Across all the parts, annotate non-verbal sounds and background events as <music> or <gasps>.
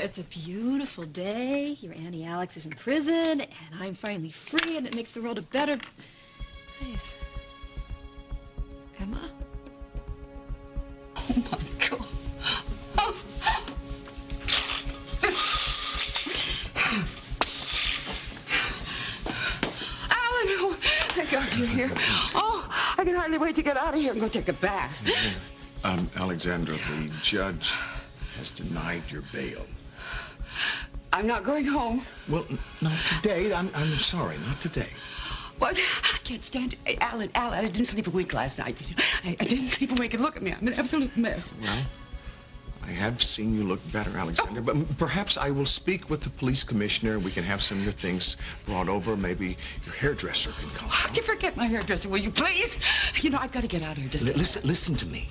It's a beautiful day. Your Auntie Alex is in prison, and I'm finally free, and it makes the world a better place. Emma? Oh my God. Alan, oh, thank God you're here. Oh, I can hardly wait to get out of here and go take a bath. Um, Alexandra, the judge has denied your bail. I'm not going home. Well, not today. I'm, I'm sorry, not today. What? I can't stand it. Alan, Alan, I didn't sleep a wink last night. I, I didn't sleep a wink, and look at me. I'm an absolute mess. Well, I have seen you look better, Alexandra, but perhaps I will speak with the police commissioner. We can have some of your things brought over. Maybe your hairdresser can come. How'd you forget my hairdresser, will you please? You know, I've got to get out of here. Just Li- listen, listen to me.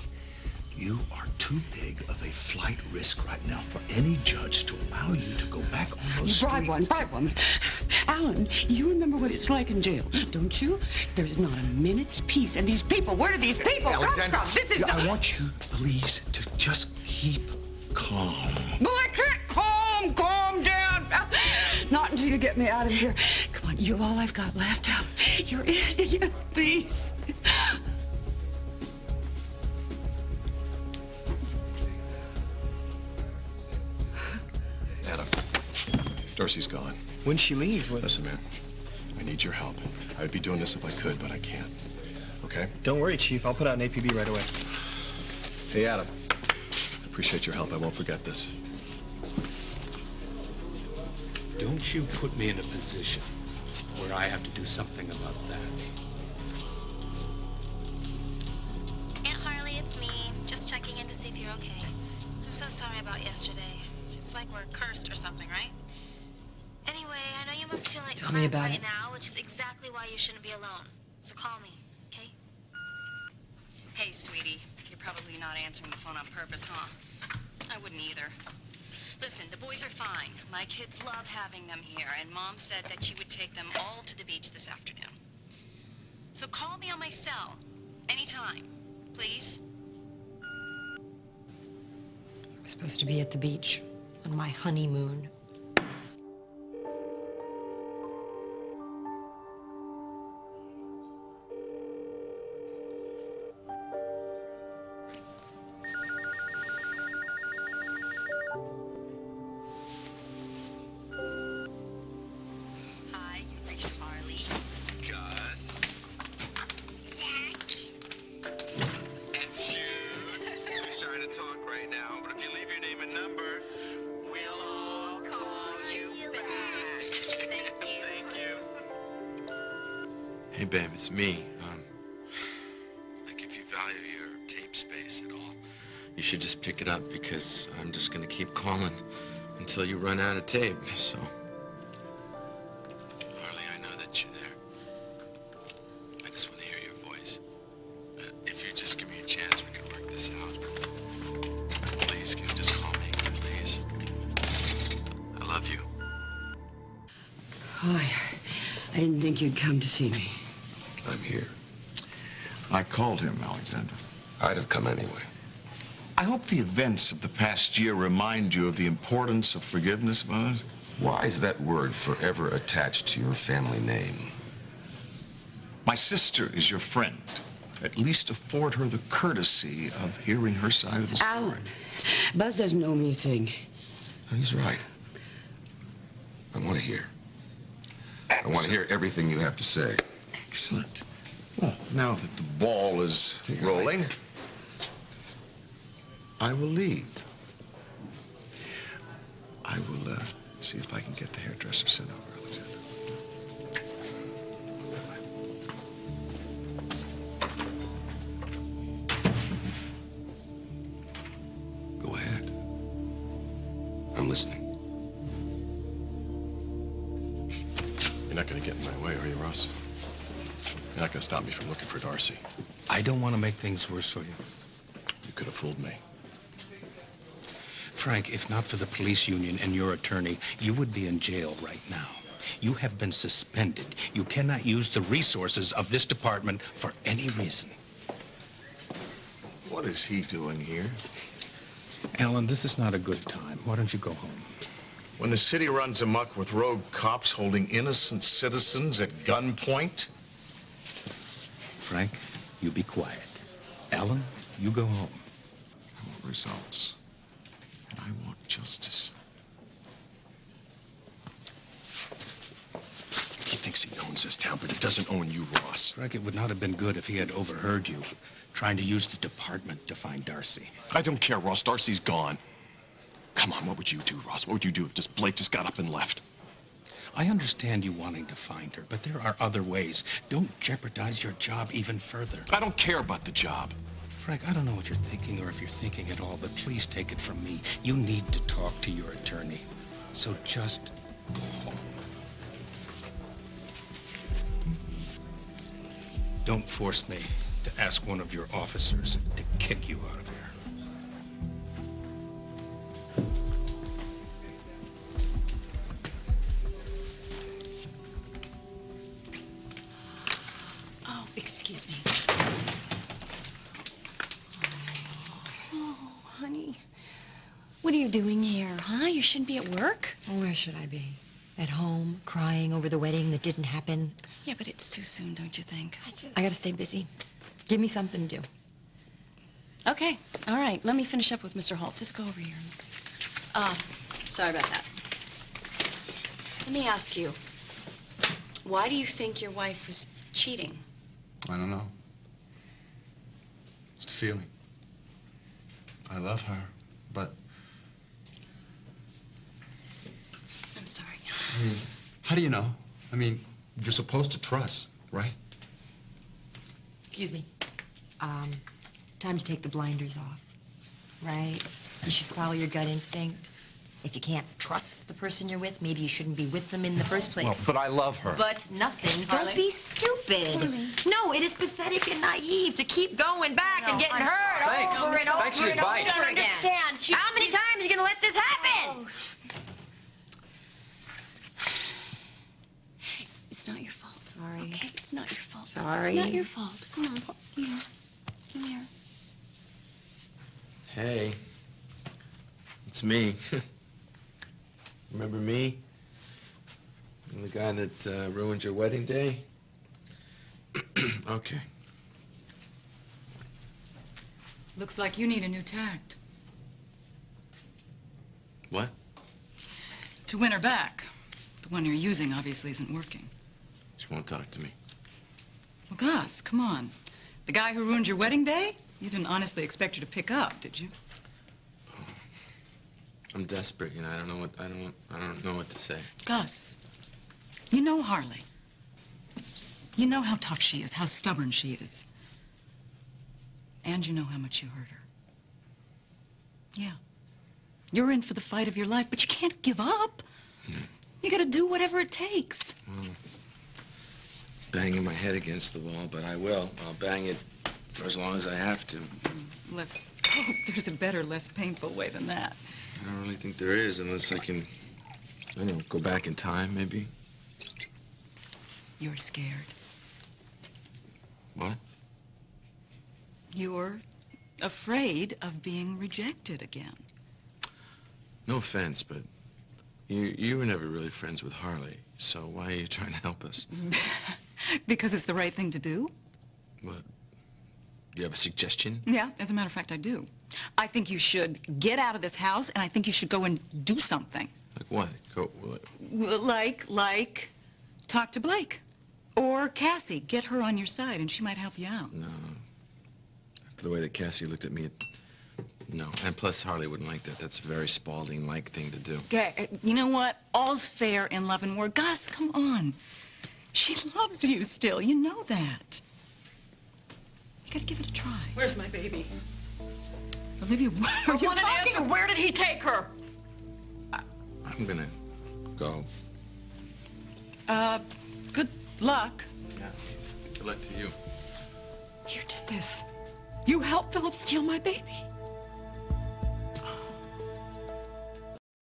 You are too big of a flight risk right now for any judge to allow you to go back on those You bribe streets. one, bribe one. Alan, you remember what it's like in jail, don't you? There's not a minute's peace, and these people, where do these people Alexandra, come from? This is I not... want you, please, to just keep calm. Well, I can't calm, calm down. Not until you get me out of here. Come on, you're all I've got left out. You're it, please. Adam, Darcy's gone. When'd she leave? What- Listen, man, I need your help. I'd be doing this if I could, but I can't. Okay? Don't worry, Chief. I'll put out an APB right away. Hey, Adam. Appreciate your help. I won't forget this. Don't you put me in a position where I have to do something about that. Aunt Harley, it's me. Just checking in to see if you're okay. I'm so sorry about yesterday. It's like we're cursed or something, right? Anyway, I know you must feel like Tell me crap about right it. now, which is exactly why you shouldn't be alone. So call me, okay? Hey, sweetie. You're probably not answering the phone on purpose, huh? I wouldn't either. Listen, the boys are fine. My kids love having them here, and Mom said that she would take them all to the beach this afternoon. So call me on my cell. Anytime. Please? We're supposed to be at the beach on my honeymoon. Hey, babe, it's me. Um, like, if you value your tape space at all, you should just pick it up because I'm just gonna keep calling until you run out of tape. <laughs> So, Harley, I know that you're there. I just want to hear your voice. Uh, if you just give me a chance, we can work this out. Please, can you just call me, please? I love you. Oh, I, I didn't think you'd come to see me. I'm here. I called him, Alexandra. I'd have come anyway. I hope the events of the past year remind you of the importance of forgiveness, Buzz. Why is that word forever attached to your family name? My sister is your friend. At least afford her the courtesy of hearing her side of the story. Alan, Buzz doesn't owe me a thing. Oh, he's right. I want to hear. I want to hear everything you have to say. Excellent. Well, now that the ball is rolling, I will leave. I will uh, see if I can get the hairdresser sent over, Alexandra. Stop me from looking for Darcy. I don't want to make things worse for you. You could have fooled me. Frank, if not for the police union and your attorney, you would be in jail right now. You have been suspended. You cannot use the resources of this department for any reason. What is he doing here? Alan, this is not a good time. Why don't you go home? When the city runs amok with rogue cops holding innocent citizens at gunpoint, Frank, you be quiet. Alan, you go home. I want results. And I want justice. He thinks he owns this town, but he doesn't own you, Ross. Frank, it would not have been good if he had overheard you trying to use the department to find Darcy. I don't care, Ross. Darcy's gone. Come on, what would you do, Ross? What would you do if just Blake just got up and left? I understand you wanting to find her, but there are other ways. Don't jeopardize your job even further. I don't care about the job. Frank, I don't know what you're thinking or if you're thinking at all, but please take it from me. You need to talk to your attorney. So just go home. Don't force me to ask one of your officers to kick you out of here. Shouldn't be at work. Where should I be? At home, crying over the wedding that didn't happen? Yeah, but it's too soon, don't you think? I gotta stay busy. Give me something to do. Okay, all right. Let me finish up with Mr. Holt. Just go over here. Uh, sorry about that. Let me ask you, why do you think your wife was cheating? I don't know. Just a feeling. I love her, but I'm sorry. I mean, how do you know? I mean, you're supposed to trust, right? Excuse me. Um, time to take the blinders off, right? You should follow your gut instinct. If you can't trust the person you're with, maybe you shouldn't be with them in the first place. Well, but I love her. But nothing. Don't be stupid. Harley. No, it is pathetic and naive to keep going back and getting hurt Thanks. over and over Thanks for the and over advice. again. I don't understand. She- How many times are you going to let this happen? It's not your fault. Sorry. Okay, it's not your fault. Sorry. It's not your fault. Come on, Paul. Here. Come here. Hey, it's me. <laughs> Remember me? I'm the guy that uh, ruined your wedding day? <clears throat> okay. Looks like you need a new tact. What? To win her back. The one you're using obviously isn't working. She won't talk to me. Well, Gus, come on. The guy who ruined your wedding day? You didn't honestly expect her to pick up, did you? I'm desperate, you know. I don't know what I don't I don't know what to say. Gus, you know Harley. You know how tough she is, how stubborn she is. And you know how much you hurt her. Yeah. You're in for the fight of your life, but you can't give up. You gotta do whatever it takes. Banging my head against the wall, but I will. I'll bang it for as long as I have to. Let's hope there's a better, less painful way than that. I don't really think there is, unless I can, I don't know, go back in time, maybe. You're scared. What? You're afraid of being rejected again. No offense, but you you were never really friends with Harley, so why are you trying to help us? <laughs> Because it's the right thing to do? What? Do you have a suggestion? Yeah, as a matter of fact, I do. I think you should get out of this house, and I think you should go and do something. Like what? Go. What? Like, like, talk to Blake. Or Cassie. Get her on your side, and she might help you out. No. After the way that Cassie looked at me, it, no. And plus, Harley wouldn't like that. That's a very Spaulding-like thing to do. Okay, you know what? All's fair in love and war. Gus, come on. She loves you still. You know that. You gotta give it a try. Where's my baby? Olivia, <laughs> what are I you want an talking answer. Where did he take her? I'm gonna go. Uh, good luck. Yeah. Good luck to you. You did this. You helped Philip steal my baby.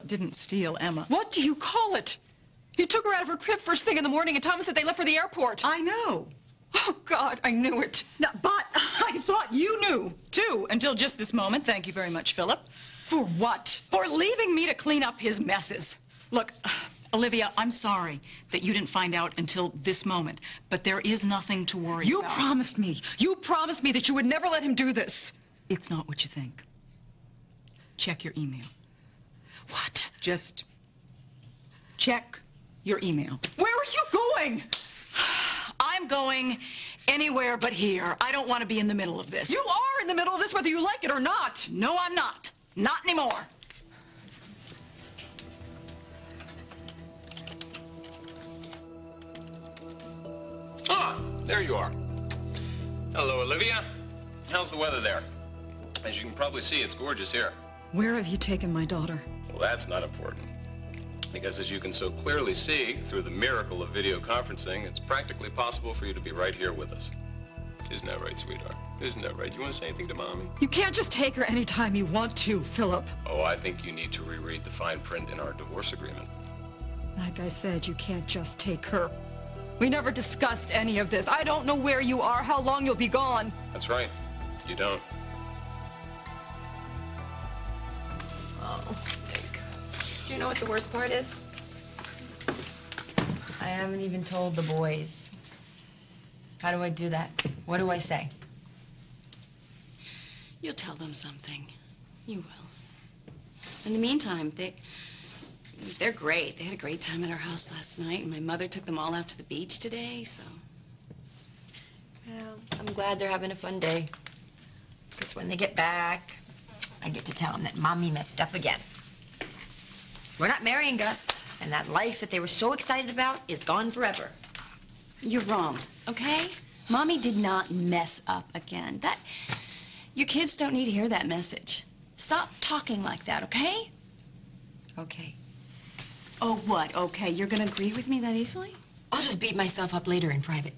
Didn't steal Emma. What do you call it? You took her out of her crib first thing in the morning, and Thomas said they left for the airport. I know. Oh, God, I knew it. No, but I thought you knew, too, until just this moment. Thank you very much, Philip. For what? For leaving me to clean up his messes. Look, <sighs> Olivia, I'm sorry that you didn't find out until this moment, but there is nothing to worry You about. You promised me. You promised me that you would never let him do this. It's not what you think. Check your email. What? Just check your email. Where are you going? <sighs> I'm going anywhere but here. I don't want to be in the middle of this. You are in the middle of this whether you like it or not. No, I'm not. Not anymore. Ah, there you are. Hello, Olivia. How's the weather there? As you can probably see, it's gorgeous here. Where have you taken my daughter? Well, that's not important. Because as you can so clearly see, through the miracle of video conferencing, it's practically possible for you to be right here with us. Isn't that right, sweetheart? Isn't that right? You want to say anything to Mommy? You can't just take her anytime you want to, Philip. Oh, I think you need to reread the fine print in our divorce agreement. Like I said, you can't just take her. We never discussed any of this. I don't know where you are, how long you'll be gone. That's right. You don't. You know what the worst part is? I haven't even told the boys. How do I do that? What do I say? You'll tell them something. You will. In the meantime, they, they're great. They had a great time at our house last night, and my mother took them all out to the beach today, so. Well, I'm glad they're having a fun day. Because when they get back, I get to tell them that Mommy messed up again. We're not marrying Gus, and that life that they were so excited about is gone forever. You're wrong, okay? Mommy did not mess up again. That. Your kids don't need to hear that message. Stop talking like that, okay? Okay. Oh, what? Okay, you're gonna agree with me that easily? I'll just beat myself up later in private.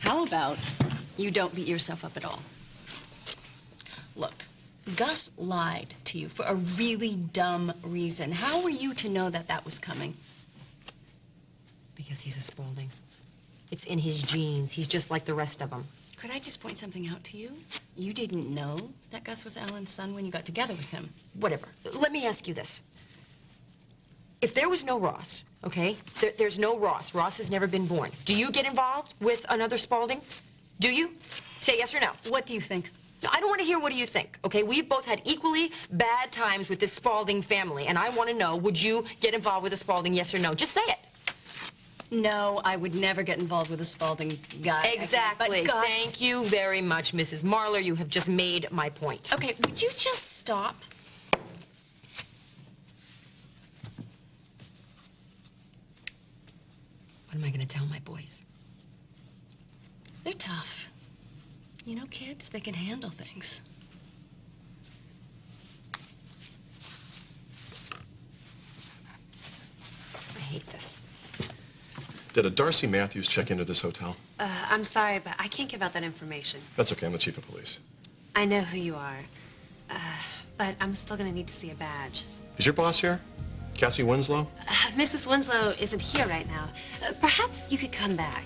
How about you don't beat yourself up at all? Look, Gus lied to you for a really dumb reason. How were you to know that that was coming? Because he's a Spaulding. It's in his genes. He's just like the rest of them. Could I just point something out to you? You didn't know that Gus was Alan's son when you got together with him. Whatever. Let me ask you this. If there was no Ross, okay? There, there's no Ross. Ross has never been born. Do you get involved with another Spaulding? Do you? Say yes or no. What do you think? I don't want to hear what do you think, okay? We've both had equally bad times with this Spaulding family, and I want to know, would you get involved with a Spaulding, yes or no? Just say it. No, I would never get involved with a Spaulding guy. Exactly. Gus... Thank you very much, Mrs. Marler. You have just made my point. Okay, would you just stop? What am I going to tell my boys? They're tough. You know, kids, they can handle things. I hate this. Did a Darcy Matthews check into this hotel? Uh, I'm sorry, but I can't give out that information. That's okay. I'm the chief of police. I know who you are, uh, but I'm still gonna need to see a badge. Is your boss here? Cassie Winslow? Uh, Mrs. Winslow isn't here right now. Uh, perhaps you could come back.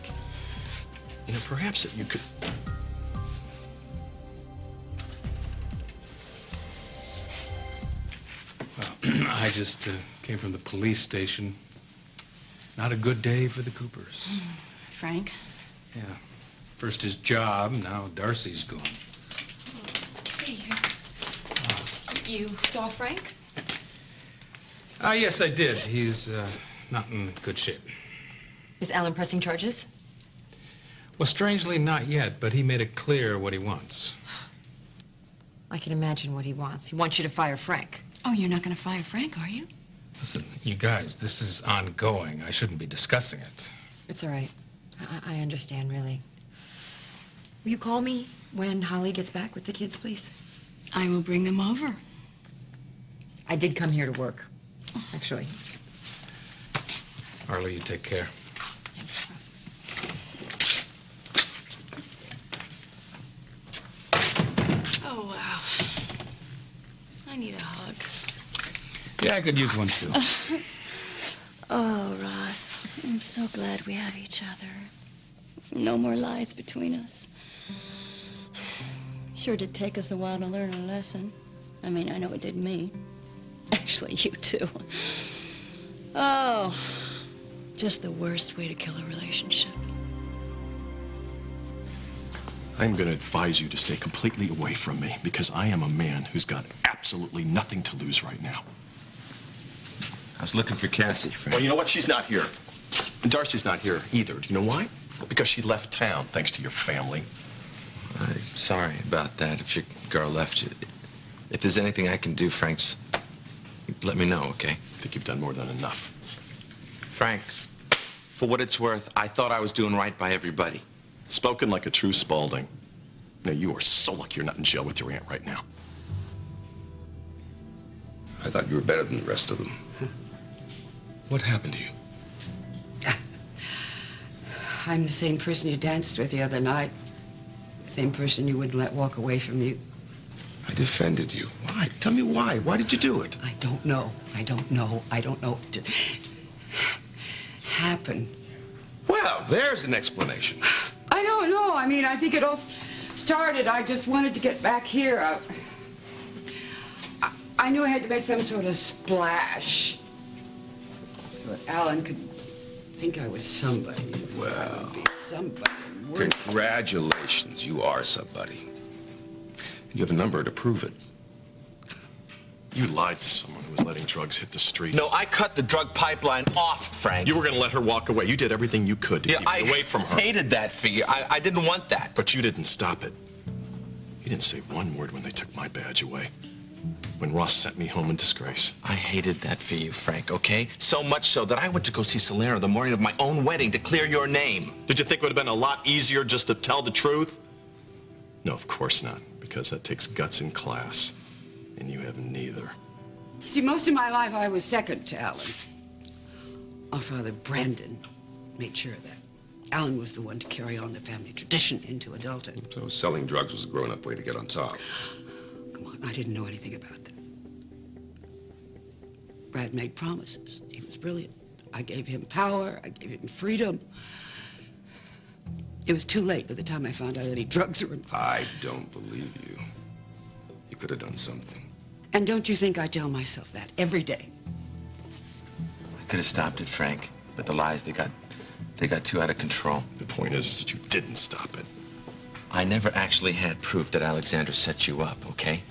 You know, perhaps you could. I just uh, came from the police station. Not a good day for the Coopers. Frank? Yeah. First his job, now Darcy's gone. Hey, you saw Frank? Ah, yes, I did. He's uh, not in good shape. Is Alan pressing charges? Well, strangely, not yet, but he made it clear what he wants. I can imagine what he wants. He wants you to fire Frank. Oh, you're not going to fire Frank, are you? Listen, you guys, this is ongoing. I shouldn't be discussing it. It's all right. I, I understand, really. Will you call me when Holly gets back with the kids, please? I will bring them over. I did come here to work, actually. Harley, you take care. Oh, I need a hug. Yeah, I could use one too. <laughs> Oh, Ross, I'm so glad we have each other. No more lies between us. sure did take us a while to learn our lesson. I mean, I know it did me. Actually, you too. Oh, just the worst way to kill a relationship. I'm going to advise you to stay completely away from me because I am a man who's got absolutely nothing to lose right now. I was looking for Cassie, Frank. Well, you know what? She's not here. And Darcy's not here either. Do you know why? Because she left town, thanks to your family. I'm sorry about that if your girl left you. If there's anything I can do, Frank's, let me know, okay? I think you've done more than enough. Frank, for what it's worth, I thought I was doing right by everybody. Spoken like a true Spaulding. Now, you are so lucky you're not in jail with your aunt right now. I thought you were better than the rest of them. What happened to you? <laughs> I'm the same person you danced with the other night. Same person you wouldn't let walk away from you. I defended you. Why? Tell me why. Why did you do it? I don't know. I don't know. I don't know. It just happened. Well, there's an explanation. <sighs> I don't know. I mean, I think it all started. I just wanted to get back here. I, I, I knew I had to make some sort of splash. So that Alan could think I was somebody. Well, Somebody. congratulations. You are somebody. You have a number to prove it. You lied to someone who was letting drugs hit the streets. No, I cut the drug pipeline off, Frank. You were going to let her walk away. You did everything you could to Yeah, keep I it away from her. I hated that for you. I, I didn't want that. But you didn't stop it. You didn't say one word when they took my badge away. When Ross sent me home in disgrace. I hated that for you, Frank, okay? So much so that I went to go see Solera the morning of my own wedding to clear your name. Did you think it would have been a lot easier just to tell the truth? No, of course not, because that takes guts and class. And you have neither. You see, most of my life I was second to Alan. Our father, Brandon, made sure that Alan was the one to carry on the family tradition into adulthood. So selling drugs was a grown-up way to get on top. Come I didn't know anything about that. Brad made promises. He was brilliant. I gave him power. I gave him freedom. It was too late by the time I found out any drugs were involved. I don't believe you. You could have done something. And don't you think I tell myself that every day? I could have stopped it, Frank. But the lies, they got, they got too out of control. The point is, is that you didn't stop it. I never actually had proof that Alexandra set you up, okay?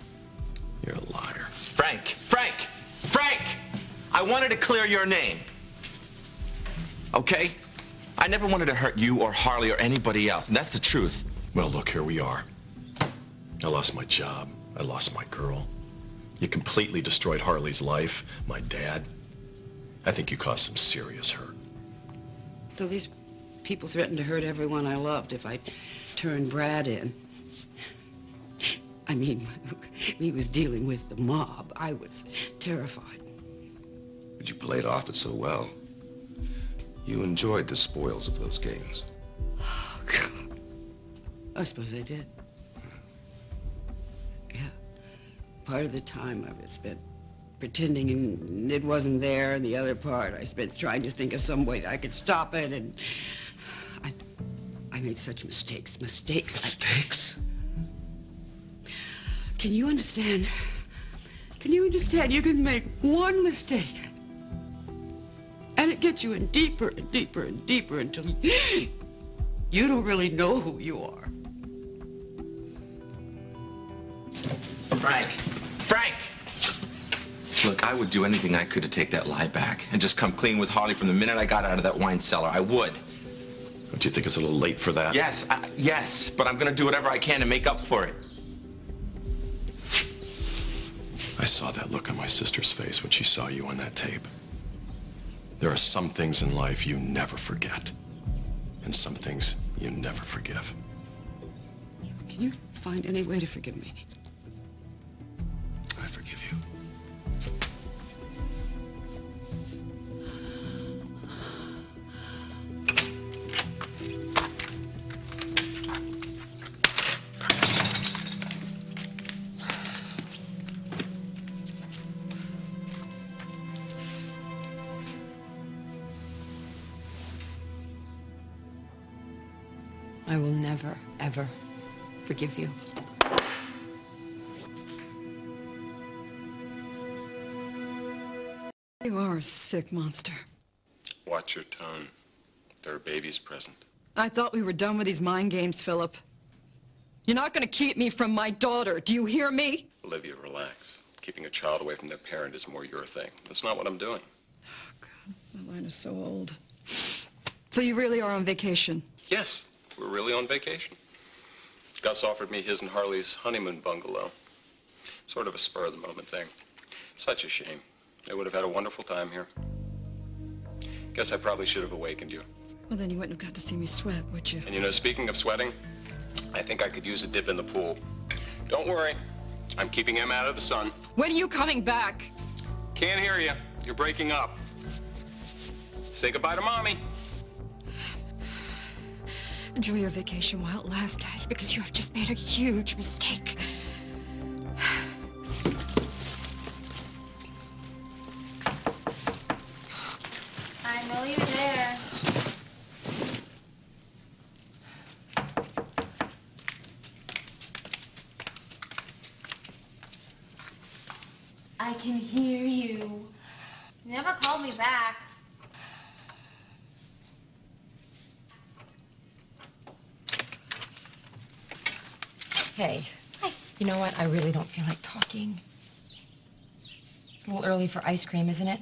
You're a liar. Frank! Frank! Frank! I wanted to clear your name. Okay? I never wanted to hurt you or Harley or anybody else, and that's the truth. Well, look, here we are. I lost my job. I lost my girl. You completely destroyed Harley's life, my dad. I think you caused some serious hurt. So these people threatened to hurt everyone I loved if I turned Brad in. I mean, <laughs> he was dealing with the mob. I was terrified. But you played off it so well. You enjoyed the spoils of those games. Oh, I suppose I did. Yeah. Part of the time I spent pretending it wasn't there, and the other part I spent trying to think of some way that I could stop it, and I, I made such mistakes, mistakes. Mistakes? Can you understand? Can you understand? You can make one mistake, and it gets you in deeper and deeper and deeper until you, <gasps> you don't really know who you are. Frank! Frank! Look, I would do anything I could to take that lie back and just come clean with Harley from the minute I got out of that wine cellar. I would. Don't you think it's a little late for that? Yes, I, yes, but I'm gonna do whatever I can to make up for it. I saw that look on my sister's face when she saw you on that tape. There are some things in life you never forget, and some things you never forgive. Can you find any way to forgive me? forgive you. You are a sick monster. Watch your tone. There are babies present. I thought we were done with these mind games, Philip. You're not going to keep me from my daughter. Do you hear me? Olivia, relax. Keeping a child away from their parent is more your thing. That's not what I'm doing. Oh, God. My line is so old. So you really are on vacation? Yes. We're really on vacation. Gus offered me his and Harley's honeymoon bungalow. Sort of a spur of the moment thing. Such a shame. They would have had a wonderful time here. Guess I probably should have awakened you. Well, then you wouldn't have got to see me sweat, would you? And you know, speaking of sweating, I think I could use a dip in the pool. Don't worry. I'm keeping him out of the sun. When are you coming back? Can't hear you. You're breaking up. Say goodbye to mommy. Enjoy your vacation while it lasts, Daddy, because you have just made a huge mistake. I know you're there. I can hear you. Never called me back. Hey. Hi. You know what? I really don't feel like talking. It's a little early for ice cream, isn't it?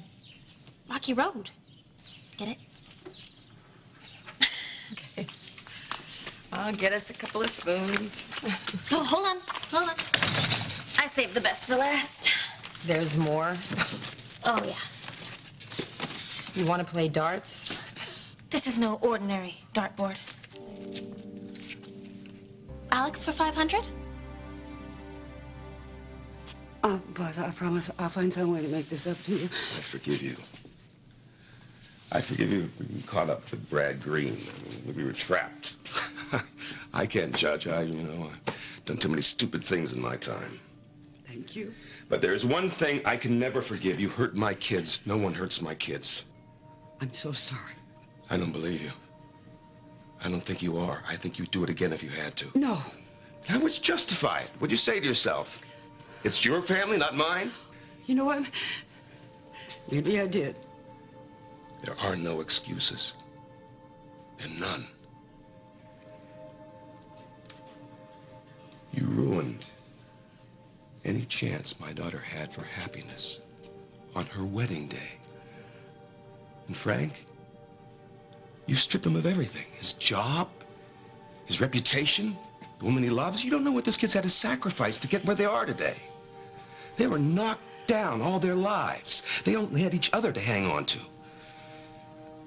Rocky Road. Get it? <laughs> okay. I'll get us a couple of spoons. <laughs> Oh, hold on. Hold on. I saved the best for last. There's more. Oh, yeah. You want to play darts? This is no ordinary dartboard. Alex for 500? Uh, but I promise I'll find some way to make this up to you. I forgive you. I forgive you for being caught up with Brad Green. We were trapped. <laughs> I can't judge. I, you know, I've done too many stupid things in my time. Thank you. But there's one thing I can never forgive. You hurt my kids. No one hurts my kids. I'm so sorry. I don't believe you. I don't think you are. I think you'd do it again if you had to. No. How would you justify it? What'd you say to yourself? It's your family, not mine? You know what? Maybe I did. There are no excuses. And none. You ruined any chance my daughter had for happiness on her wedding day. And Frank, you stripped him of everything his job, his reputation, the woman he loves. You don't know what this kid's had to sacrifice to get where they are today. They were knocked down all their lives. They only had each other to hang on to.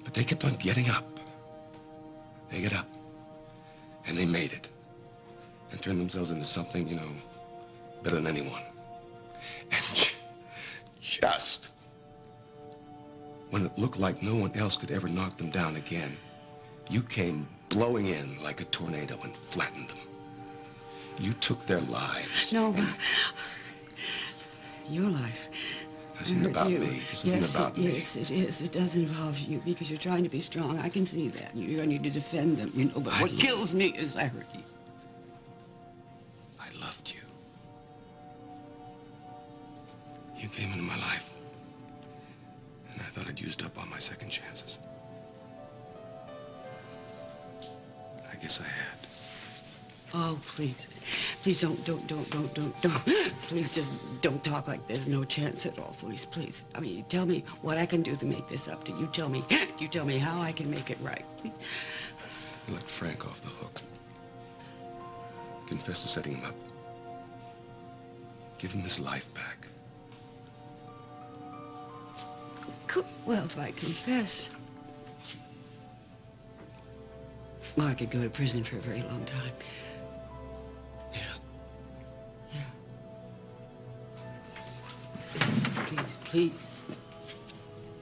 But they kept on getting up. They get up. And they made it. And turned themselves into something, you know, better than anyone. And ju- <laughs> just when it looked like no one else could ever knock them down again, you came blowing in like a tornado and flattened them. You took their lives. No. Your life. This isn't about you. me. This isn't about it me. Yes, It is. It does involve you because you're trying to be strong. I can see that. You're going to need to defend them, you know. But I what kills me is I hurt you. I loved you. You came into my life, and I thought I'd used up all my second chances. I guess I had. Oh, please. Please don't, don't, don't, don't, don't, don't. <laughs> Please just don't talk like there's no chance at all. Please, please. I mean, tell me what I can do to make this up to you. Tell me, <laughs> you tell me how I can make it right. You let Frank off the hook. Confess to setting him up. Give him his life back. Well, if I confess, well, I could go to prison for a very long time. Yeah. Please, please, please,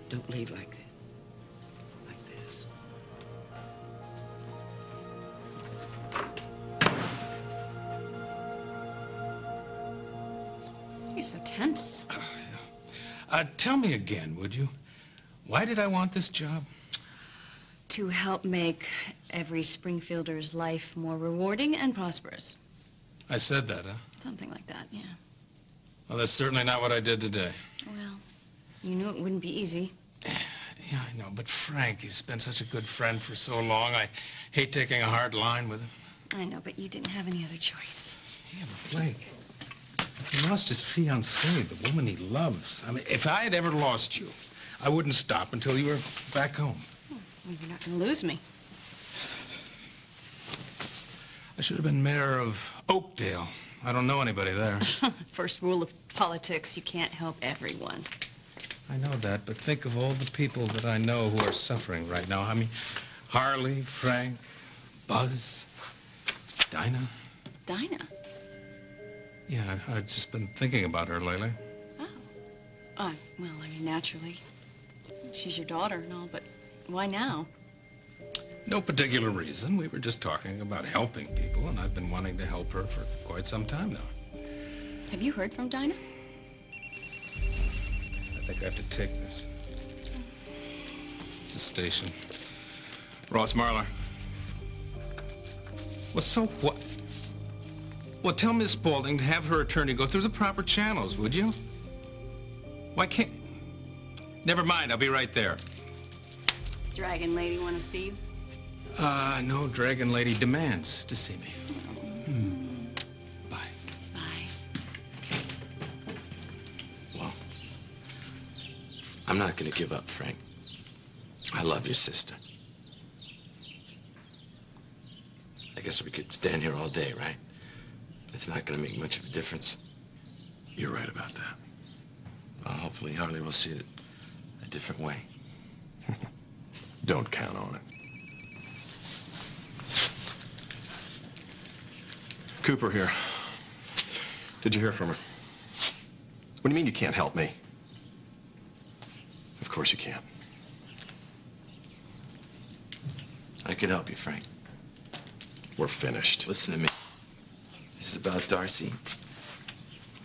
don't leave like that. Like this. You're so tense. Uh, tell me again, would you? Why did I want this job? To help make every Springfielder's life more rewarding and prosperous. I said that, huh? Something like that, yeah. Well, that's certainly not what I did today. Well, You knew it wouldn't be easy. <sighs> Yeah, I know, but Frank, he's been such a good friend for so long. I hate taking a hard line with him. I know, but you didn't have any other choice. Yeah, but Blake, he lost his fiancée, the woman he loves. I mean, if I had ever lost you, I wouldn't stop until you were back home. Well, you're not going to lose me. I should have been mayor of Oakdale. I don't know anybody there. <laughs> First rule of politics, you can't help everyone. I know that, but think of all the people that I know who are suffering right now. I mean, Harley, Frank, Buzz, Dinah. Dinah? Yeah, I've just been thinking about her lately. Oh, oh well, I mean, naturally. She's your daughter and all, but why now? No particular reason. We were just talking about helping people, and I've been wanting to help her for quite some time now. Have you heard from Dinah? I think I have to take this. The station. Ross Marler. Well, so what? Well, tell Miss Spaulding to have her attorney go through the proper channels, would you? Why can't... Never mind, I'll be right there. Dragon lady want to see you? Uh, no, Dragon Lady demands to see me. Hmm. Bye. Bye. Well, I'm not gonna give up, Frank. I love your sister. I guess we could stand here all day, right? It's not gonna make much of a difference. You're right about that. Well, hopefully Harley will see it a different way. <laughs> Don't count on it. Cooper here. Did you hear from her? What do you mean you can't help me? Of course you can't. I can help you, Frank. We're finished. Listen to me. This is about Darcy.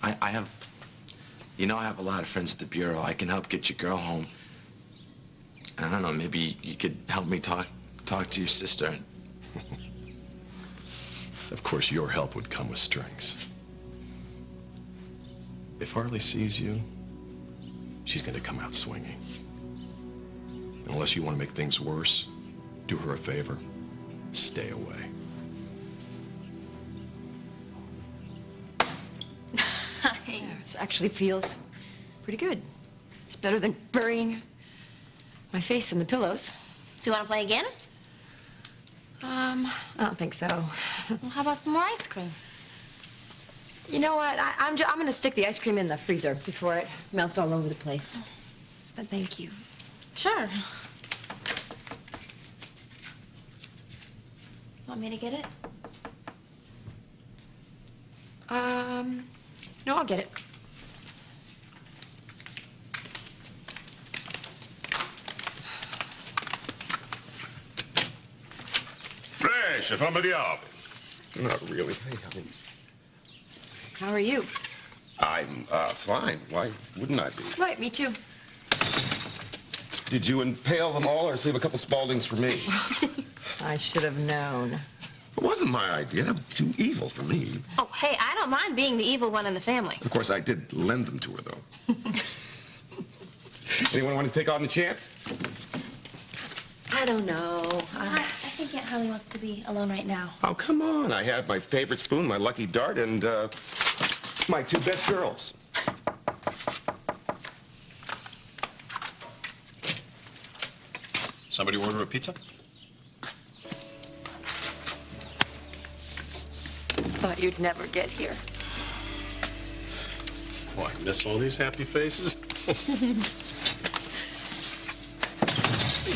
I, I have, you know, I have a lot of friends at the Bureau. I can help get your girl home. I don't know, maybe you could help me talk, talk to your sister. <laughs> Of course, your help would come with strings. If Harley sees you, she's going to come out swinging. Unless you want to make things worse, do her a favor. Stay away. <laughs> It actually feels pretty good. It's better than burying my face in the pillows. So you want to play again? Um, I don't think so. <laughs> Well, how about some more ice cream? You know what? I, I'm, I'm gonna stick the ice cream in the freezer before it melts all over the place. But thank you. Sure. Want me to get it? Um, no, I'll get it. Fresh from the oven. Not really. Hey, honey. How are you? I'm uh, fine. Why wouldn't I be? Right, me too. Did you impale them all or save a couple Spauldings for me? <laughs> I should have known. It wasn't my idea. That was too evil for me. Oh, hey, I don't mind being the evil one in the family. Of course, I did lend them to her, though. <laughs> Anyone want to take on the champ? I don't know. I, I think Aunt Harley wants to be alone right now. Oh, come on. I have my favorite spoon, my lucky dart, and uh, my two best girls. Somebody order a pizza? Thought you'd never get here. Oh, I miss all these happy faces? <laughs>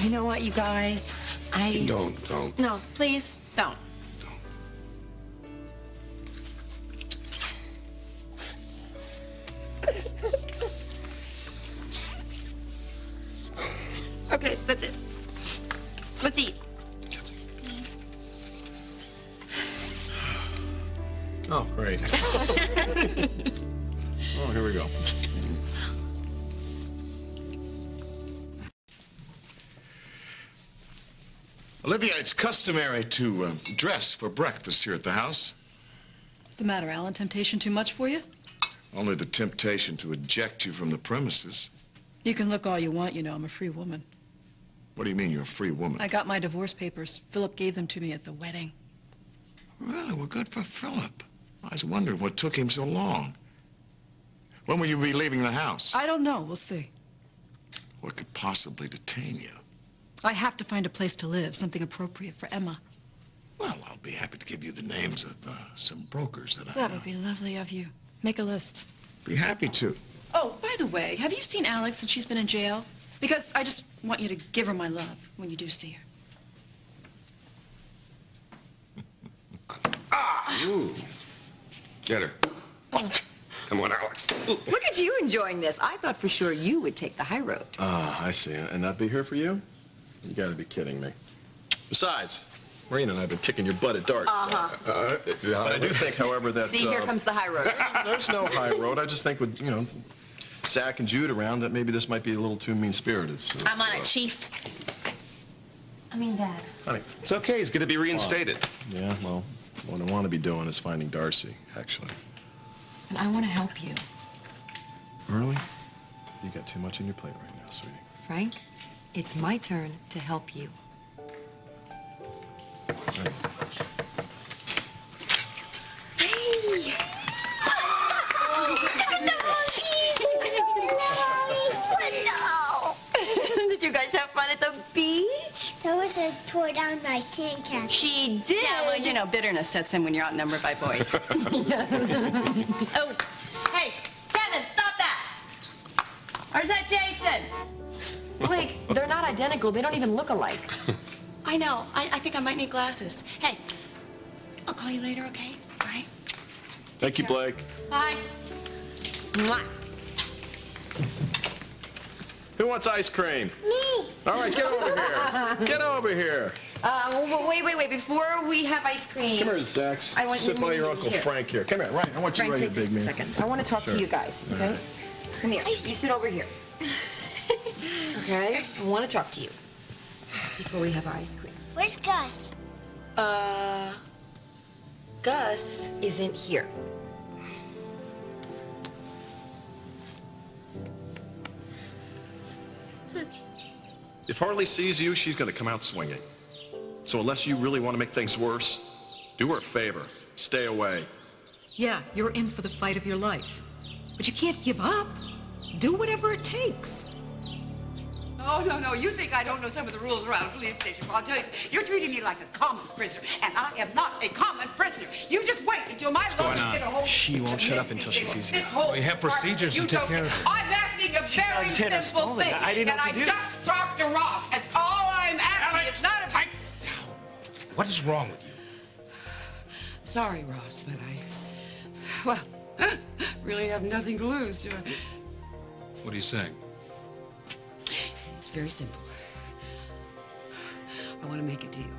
You know what, you guys? I. Don't, don't. No, please, don't. It's customary to uh, dress for breakfast here at the house. What's the matter, Alan? Temptation too much for you? Only the temptation to eject you from the premises. You can look all you want, you know. I'm a free woman. What do you mean you're a free woman? I got my divorce papers. Philip gave them to me at the wedding. Really? Well, good for Philip. I was wondering what took him so long. When will you be leaving the house? I don't know. We'll see. What could possibly detain you? I have to find a place to live, something appropriate for Emma. Well, I'll be happy to give you the names of uh, some brokers that I That would be lovely of you. Make a list. be happy to. Oh, by the way, have you seen Alex since she's been in jail? Because I just want you to give her my love when you do see her. <laughs> Ah! Ooh. Get her. Oh. Come on, Alex. Look at you enjoying this. I thought for sure you would take the high road. Ah, I see. And not be here for you? You gotta be kidding me. Besides, Marina and I have been kicking your butt at darts. Uh-huh. Uh, but I do think, however, that... See, here uh, comes the high road. <laughs> There's no high road. I just think with, you know, Zach and Jude around, that maybe this might be a little too mean-spirited. So, I'm on it, Chief. I mean, Dad. Honey. It's okay. He's going to be reinstated. Yeah, well, what I want to be doing is finding Darcy, actually. And I want to help you. Harley? You got too much on your plate right now, sweetie. Frank, it's my turn to help you. Hey! <laughs> Did you guys have fun at the beach? There was a tore down my sandcastle. She did. Yeah, well, you know, bitterness sets in when you're outnumbered by boys. <laughs> oh, hey, Kevin, stop that! or is that Jason? Blake, they're not identical. They don't even look alike. <laughs> I know. I, I think I might need glasses. Hey, I'll call you later, okay? All right? Thank you, Blake. Bye. Mwah. Who wants ice cream? Me! All right, get over here. <laughs> Get over here. Uh, wait, wait, wait. Before we have ice cream. Come here, Zax. I want Sit by your here. Uncle Frank here. Come here, right. I want you Frank, right here, take this big for a second. I want to talk Sure. to you guys, okay? Come here. You sit over here. <laughs> Okay? I want to talk to you before we have our ice cream. Where's Gus? Uh, Gus isn't here. <laughs> If Harley sees you, she's going to come out swinging. So unless you really want to make things worse, do her a favor. Stay away. Yeah, you're in for the fight of your life. But you can't give up. Do whatever it takes. Oh, no, no. You think I don't know some of the rules around a police station. Well, I'll tell you, you're treating me like a common prisoner, and I am not a common prisoner. You just wait until my lawyers going get a on? hold She won't shut up until she sees you. This whole We have department, procedures to take care of it. I'm asking a She very simple Spaulding. thing. I didn't know and what I to do. just talked to Ross. That's all I'm asking. It's not a... What is wrong with you? Sorry, Ross, but I... Well, <laughs> really have nothing to lose, do I? What are you saying? It's very simple. I want to make a deal.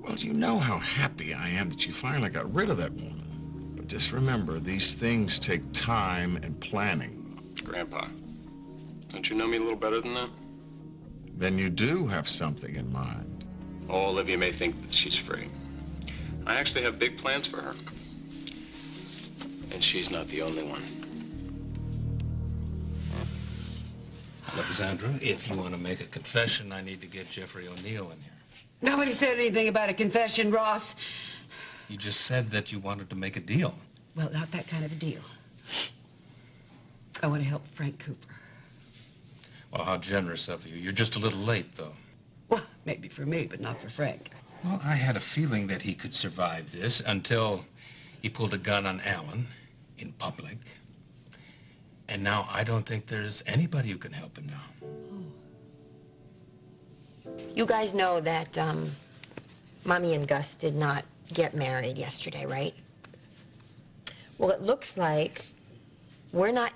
Well, you know how happy I am that you finally got rid of that woman. But just remember, these things take time and planning. Grandpa, don't you know me a little better than that? Then you do have something in mind. Oh, Olivia may think that she's free. I actually have big plans for her. And she's not the only one. Alexandra, if you want to make a confession, I need to get Jeffrey O'Neill in here. Nobody said anything about a confession, Ross. You just said that you wanted to make a deal. Well, not that kind of a deal. I want to help Frank Cooper. Well, how generous of you. You're just a little late, though. Well, maybe for me, but not for Frank. Well, I had a feeling that he could survive this until he pulled a gun on Alan in public. And now I don't think there's anybody who can help him now. You guys know that um, Mommy and Gus did not get married yesterday, right? Well, it looks like we're not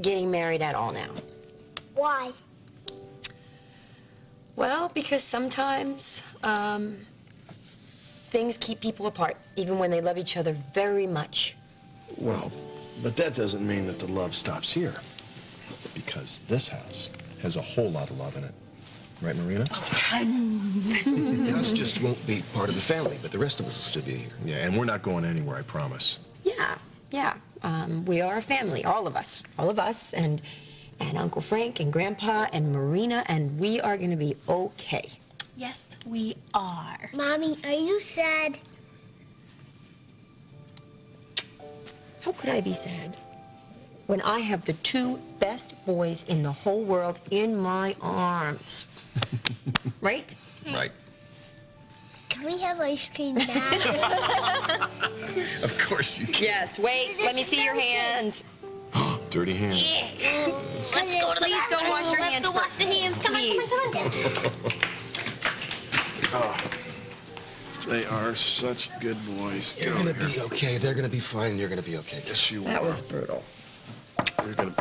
getting married at all now. Why? Well, because sometimes um, things keep people apart, even when they love each other very much. Well, but that doesn't mean that the love stops here. Because this house has a whole lot of love in it. Right, Marina? Oh, Tons. <laughs> Gus just won't be part of the family, but the rest of us will still be here. Yeah, and we're not going anywhere, I promise. Yeah, yeah. Um, we are a family, all of us, all of us, and and Uncle Frank and Grandpa and Marina, and we are going to be okay. Yes, we are. Mommy, are you sad? How could I be sad when I have the two best boys in the whole world in my arms? <laughs> right? Right. Can we have ice cream now? <laughs> Of course you can. Yes. Wait. Let me see your hands. <gasps> Dirty hands. Let's go to the Please go wash your Let's hands go wash the hands. Come on, come on, come on. <laughs> Ah. They are such good boys. You're gonna be okay. They're gonna be fine. and You're gonna be okay. Yes, you That are. was brutal. You're gonna.